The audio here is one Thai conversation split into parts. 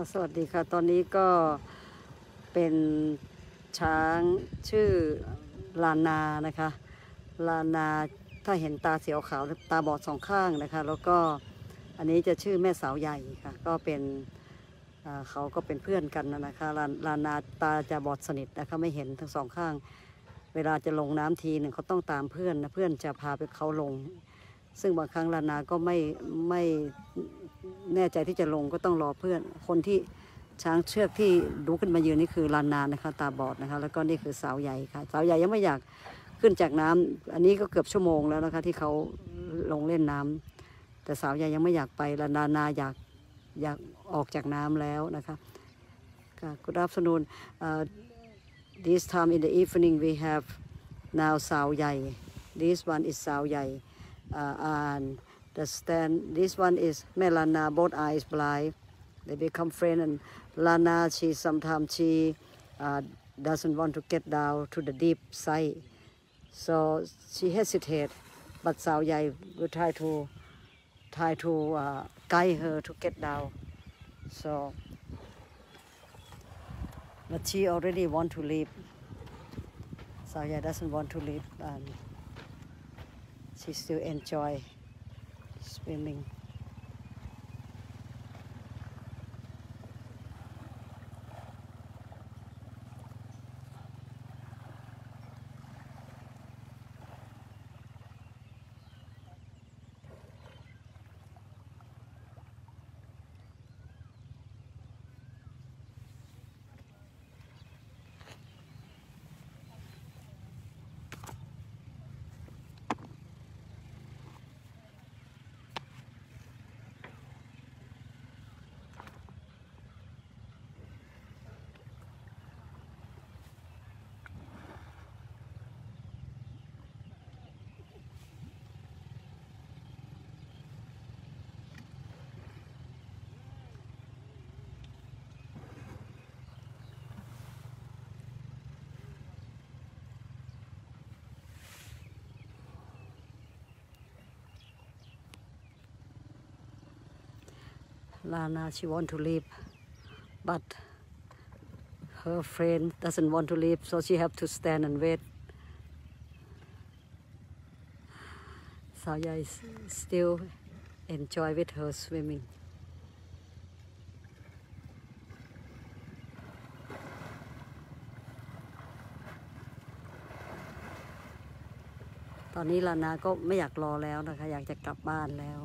ค่ะสวัสดีค่ะ ตอนนี้ก็เป็นช้างชื่อลานานะคะ ลานาถ้าเห็นตาเสียวขาวตาบอดสองข้างนะคะ แล้วก็อันนี้จะชื่อแม่สาวใหญ่ค่ะ ก็เป็นเขาก็เป็นเพื่อนกันนะคะลาลานาตาจะบอดสนิทนะคะไม่เห็นทั้งสองข้าง เวลาจะลงน้ำทีหนึ่งเขาต้องตามเพื่อนนะเพื่อนจะพาไปเขาลง ซึ่งบางครั้งลานาก็ไม่ไม่ แน่ใจที่จะลงก็ต้องรอเพื่อน คนที่ช้างเชือกที่ลุกขึ้นมายืนนี่คือลานนานะคะ ตาบอดนะคะ แล้วก็นี่คือสาวใหญ่ค่ะสาวใหญ่ยังไม่อยากขึ้นจากน้ำอันนี้ก็เกือบชั่วโมงแล้วนะคะ ที่เขาลงเล่นน้ำแต่สาวใหญ่ยังไม่อยากไปลานานาอยากอยากออกจากน้ำแล้วนะคะค่ะ Good afternoon uh, this time in the evening we have now สาวใหญ่ this one is สาวใหญ่ uh, and the stand. This one is Melana, both eyes blind. They become friend and Lana, she sometimes she uh, doesn't want to get down to the deep side. So she hesitate, but Sao Yai will try to try to uh, guide her to get down. So, but she already want to leave. Sao Yai doesn't want to leave and she still enjoy swimming ลานา she want to leave but her friend doesn't want to leave so she have to stand and wait สาวใหญ่ still enjoy with her swimming ตอนนี้ลานาก็ไม่อยากรอแล้วนะคะ อยากจะกลับบ้านแล้ว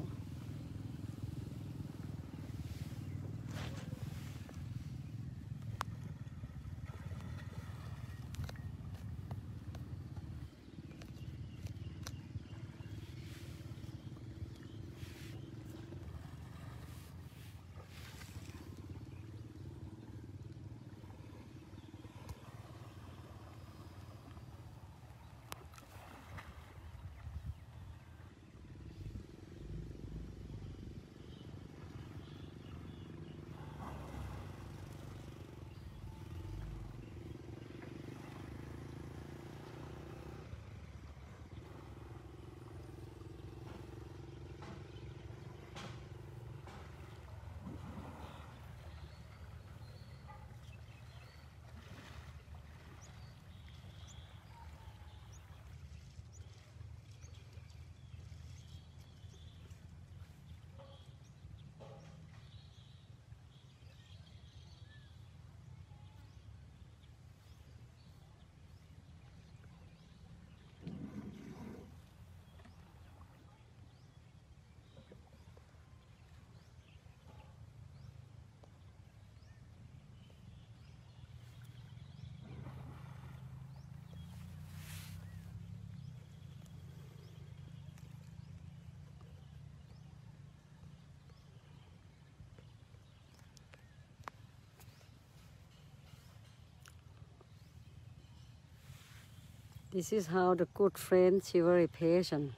This is how the good friend, she very patient.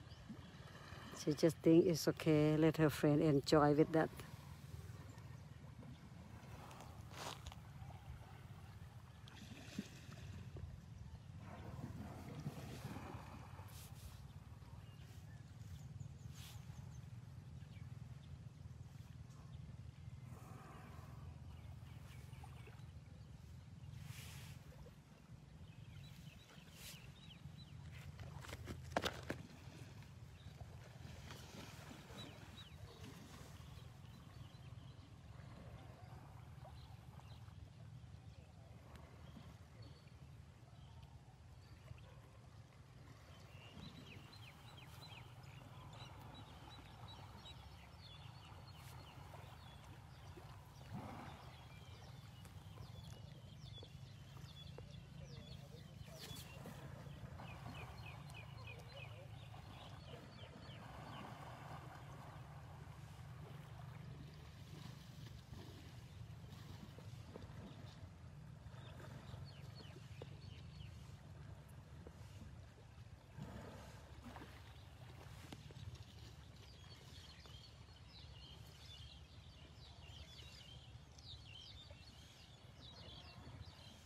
She just think it's okay, let her friend enjoy with that.